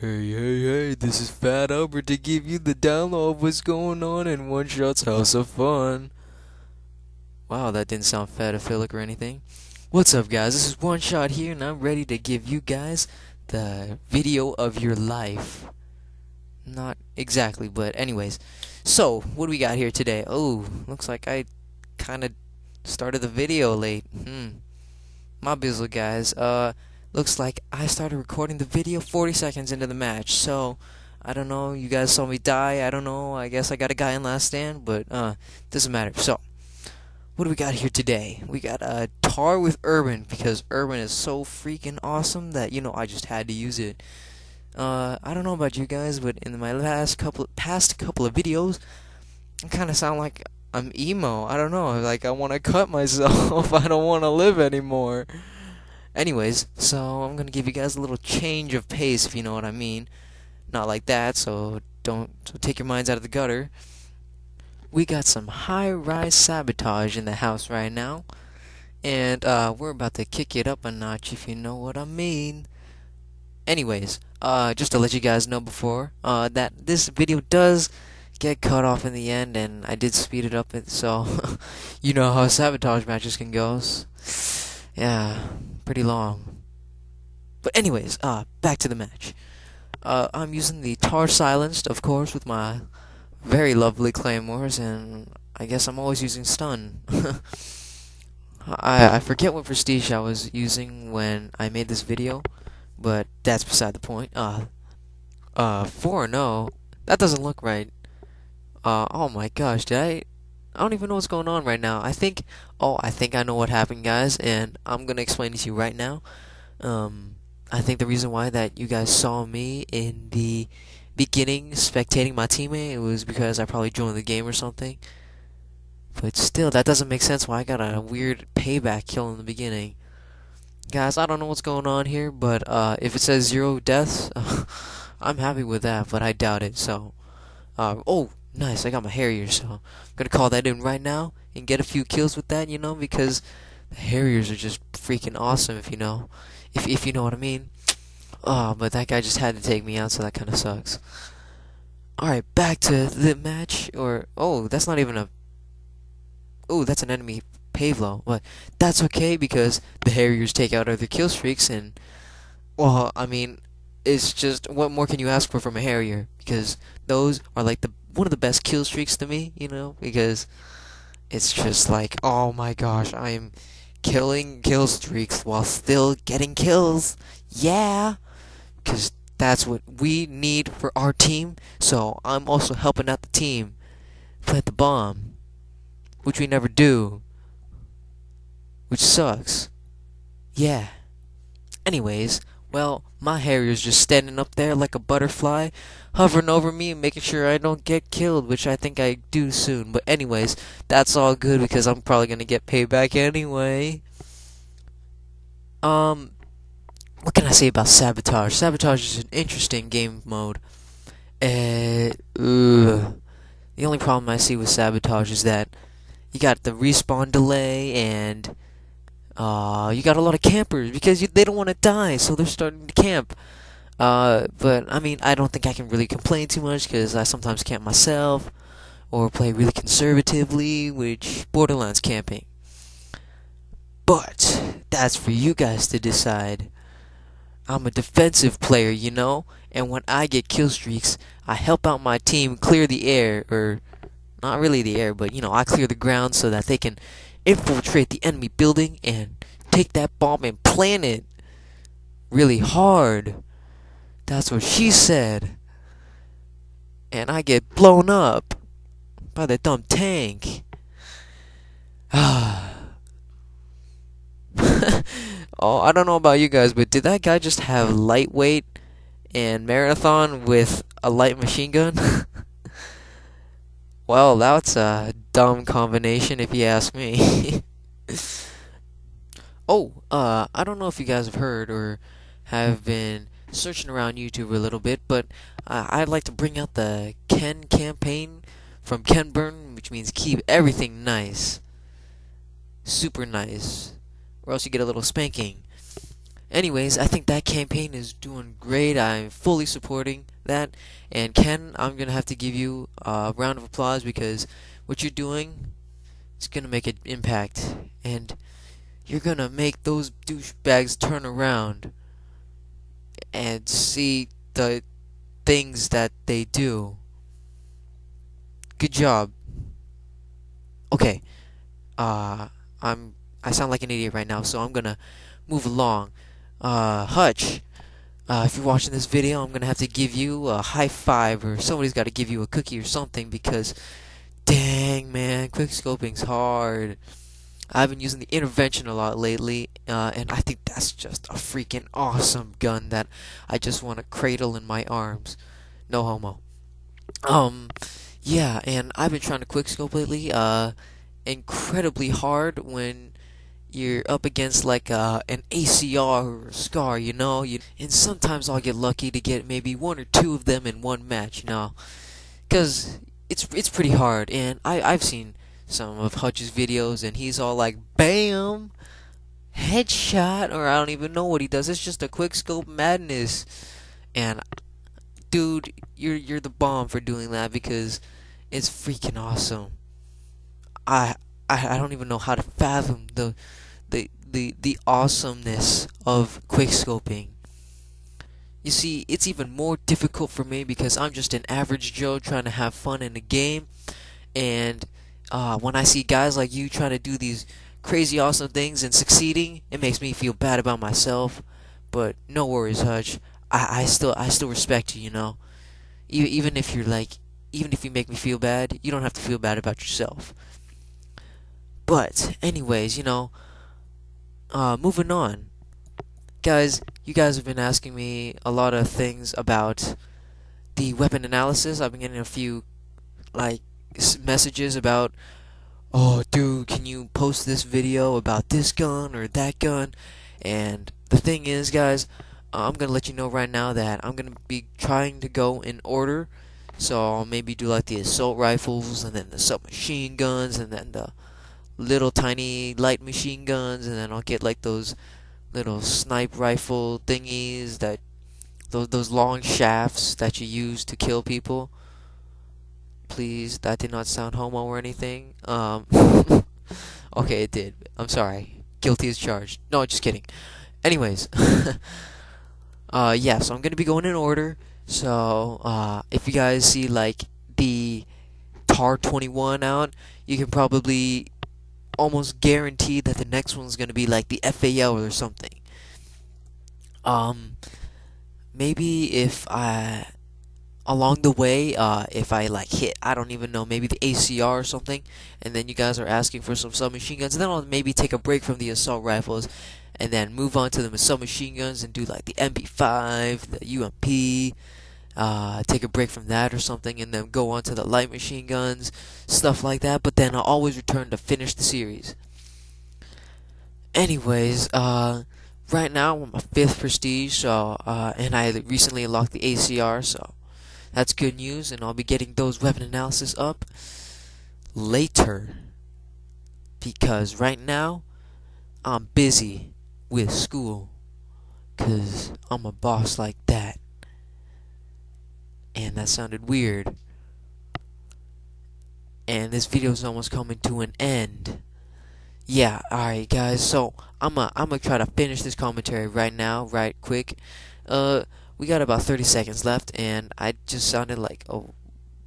Hey, hey, hey, this is Fat Albert to give you the download of what's going on in One Shot's House of Fun. Wow, that didn't sound fatophilic or anything. What's up, guys? This is One Shot here, and I'm ready to give you guys the video of your life. Not exactly, but anyways. So, what do we got here today? Oh, looks like I kind of started the video late. Hmm. My bizzle, guys. Uh, looks like I started recording the video 40 seconds into the match. So, I don't know. You guys saw me die. I don't know. I guess I got a guy in last stand, but uh, doesn't matter. So, what do we got here today? We got uh, Tar with Urban because Urban is so freaking awesome that you know I just had to use it. Uh, I don't know about you guys, but in my last couple, past couple of videos, I kind of sound like I'm emo. I don't know. Like I want to cut myself. I don't want to live anymore. Anyways, so I'm gonna give you guys a little change of pace, if you know what I mean. Not like that, so don't so take your minds out of the gutter. We got some high-rise sabotage in the house right now, and uh, we're about to kick it up a notch, if you know what I mean. Anyways, uh, just to let you guys know before, uh, that this video does get cut off in the end, and I did speed it up, so you know how sabotage matches can go. Yeah, pretty long. But anyways, uh, back to the match. Uh, I'm using the Tar Silenced, of course, with my very lovely claymores, and I guess I'm always using Stun. I, I forget what prestige I was using when I made this video, but that's beside the point. Uh, uh, 4-0? That doesn't look right. Uh, oh my gosh, did I... I don't even know what's going on right now. I think... Oh, I think I know what happened, guys, and I'm gonna explain it to you right now. Um, I think the reason why that you guys saw me in the beginning spectating my teammate it was because I probably joined the game or something. But still, that doesn't make sense why I got a weird payback kill in the beginning. Guys, I don't know what's going on here, but uh, if it says zero deaths, I'm happy with that, but I doubt it, so... Uh, oh, nice, I got my Harrier, so I'm gonna call that in right now and get a few kills with that, you know, because the Harriers are just freaking awesome, if you know, if, if you know what I mean. Oh, but that guy just had to take me out, so that kind of sucks. Alright, back to the match, or, oh, that's not even a oh, that's an enemy Pave Low. But that's okay because the Harriers take out other kill streaks and well, I mean, it's just what more can you ask for from a Harrier? Because those are like the one of the best kill streaks to me, you know, because it's just like, oh my gosh, I'm killing kill streaks while still getting kills. Yeah. Cuz that's what we need for our team. So, I'm also helping out the team plant the bomb which we never do. Which sucks. Yeah. Anyways, well, my Harrier's just standing up there like a butterfly, hovering over me and making sure I don't get killed, which I think I do soon. But anyways, that's all good because I'm probably gonna get payback anyway. Um, what can I say about Sabotage? Sabotage is an interesting game mode. Uh, ugh. The only problem I see with Sabotage is that you got the respawn delay and uh, you got a lot of campers because you, they don't want to die, so they're starting to camp. Uh, but I mean, I don't think I can really complain too much because I sometimes camp myself or play really conservatively, which borderlands camping. But that's for you guys to decide. I'm a defensive player, you know, and when I get kill streaks, I help out my team clear the air or not really the air, but you know, I clear the ground so that they can infiltrate the enemy building and take that bomb and plant it really hard. That's what she said. And I get blown up by the dumb tank. oh, I don't know about you guys, but did that guy just have lightweight and marathon with a light machine gun? Well, that's a dumb combination if you ask me. oh, uh, I don't know if you guys have heard or have been searching around YouTube a little bit, but uh, I'd like to bring out the Ken campaign from Ken Burton, which means keep everything nice. Super nice. Or else you get a little spanking. anyways, I think that campaign is doing great. I'm fully supporting that. And Ken, I'm gonna have to give you a round of applause because what you're doing is gonna make an impact, and you're gonna make those douchebags turn around and see the things that they do. Good job. Okay. Uh, I'm I sound like an idiot right now, so I'm gonna move along. Uh, Hutch, uh, if you're watching this video, I'm gonna have to give you a high five, or somebody's got to give you a cookie or something because, dang man, quickscoping's hard. I've been using the intervention a lot lately, uh, and I think that's just a freaking awesome gun that I just want to cradle in my arms. No homo. Um, yeah, and I've been trying to quickscope lately. Uh, incredibly hard when you're up against like uh, an ACR or a SCAR, you know. You, and sometimes I'll get lucky to get maybe one or two of them in one match, you know, because it's it's pretty hard. And I I've seen some of Hutch's videos, and he's all like, "Bam." Headshot, or I don't even know what he does. It's just a quick scope madness, and dude, you're you're the bomb for doing that because it's freaking awesome. I I, I don't even know how to fathom the the the the awesomeness of quickscoping. You see, it's even more difficult for me because I'm just an average Joe trying to have fun in a game, and uh, when I see guys like you trying to do these crazy awesome things and succeeding, it makes me feel bad about myself. But no worries, Hutch. I, I still I still respect you. You know, even even if you're like, even if you make me feel bad, you don't have to feel bad about yourself. But anyways, you know, uh, moving on, guys. You guys have been asking me a lot of things about the weapon analysis. I've been getting a few like messages about oh dude can you post this video about this gun or that gun and the thing is guys I'm gonna let you know right now that I'm gonna be trying to go in order so I'll maybe do like the assault rifles and then the submachine guns and then the little tiny light machine guns and then I'll get like those little snipe rifle thingies that those those long shafts that you use to kill people please. That did not sound homo or anything. Um, okay, it did. I'm sorry. Guilty as charged. No, just kidding. Anyways, uh, yeah. So I'm gonna be going in order. So uh, if you guys see like the TAR 21 out, you can probably almost guaranteed that the next one's gonna be like the FAL or something. Um, maybe if I along the way, uh, if I like hit, I don't even know, maybe the ACR or something, and then you guys are asking for some submachine guns, then I'll maybe take a break from the assault rifles, and then move on to the submachine guns and do like the MP5, the UMP, uh, take a break from that or something, and then go on to the light machine guns, stuff like that. But then I'll always return to finish the series. Anyways, uh, right now I'm on my fifth prestige, so uh, and I recently unlocked the ACR, so that's good news, and I'll be getting those weapon analysis up later. Because right now, I'm busy with school. Because I'm a boss like that. That sounded weird. And this video is almost coming to an end. Yeah, alright guys, so I'm gonna I'm gonna try to finish this commentary right now, right quick. Uh we got about 30 seconds left, and I just sounded like a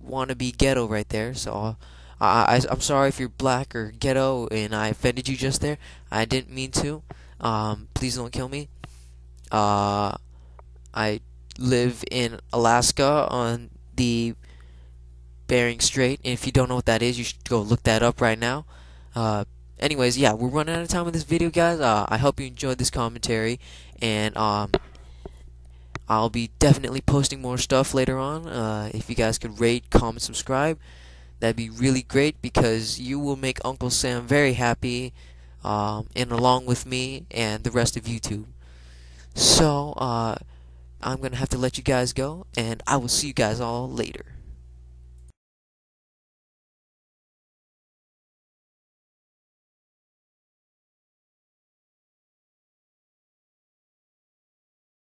wannabe ghetto right there. So I, I, I'm sorry if you're black or ghetto and I offended you just there. I didn't mean to. Um, please don't kill me. Uh, I live in Alaska on the Bering Strait. And if you don't know what that is, you should go look that up right now. Uh, anyways, yeah, we're running out of time with this video, guys. Uh, I hope you enjoyed this commentary, and um, I'll be definitely posting more stuff later on. Uh, if you guys could rate, comment, subscribe, that'd be really great because you will make Uncle Sam very happy, um, and along with me and the rest of YouTube. So, uh, I'm gonna have to let you guys go, and I will see you guys all later.